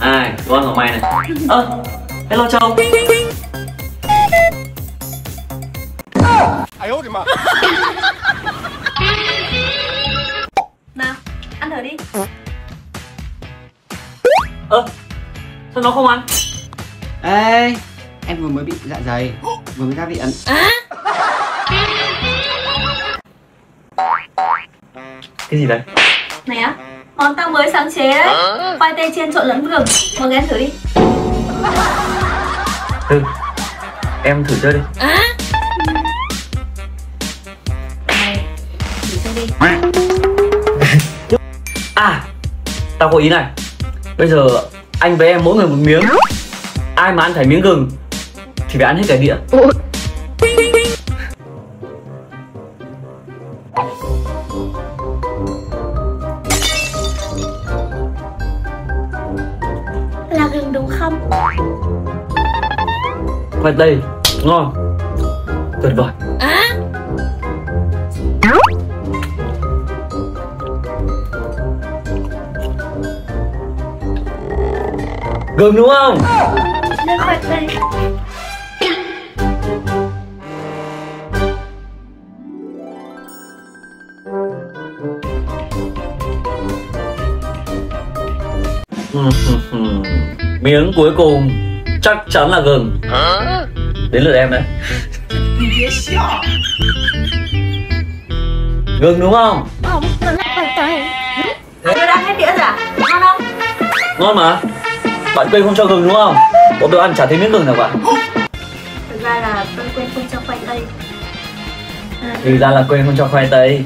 ai, đồ ăn của mày này. Ơ à, hello châu. Ai ốt mà? Nào ăn thử đi. Ơ à, sao nó không ăn? Ê em vừa mới bị dạ dày vừa mới ra bị ấn à? cái gì đấy? Này á? Món tao mới sáng chế đấy. Khoai tây chiên trộn lẫn vừng Mọi người ăn thử đi. Tư Em thử chơi đi. Này, thử chơi đi. À, tao có ý này. Bây giờ anh với em mỗi người một miếng. Ai mà ăn phải miếng gừng Thì phải ăn hết cái đĩa gừng đúng không? Khoai tây, ngon Tuyệt vời Gừng đúng không? Lên khoai tây Miếng cuối cùng chắc chắn là gừng Đến lượt em đấy Gừng đúng không? Chưa đang hết đĩa rồi à? Ngon không? Ngon mà Bạn quên không cho gừng đúng không? Bộ đồ ăn chả thấy miếng gừng nào cả Thực ra là tôi quên không cho khoai tây à, Thì ra là quên không cho khoai tây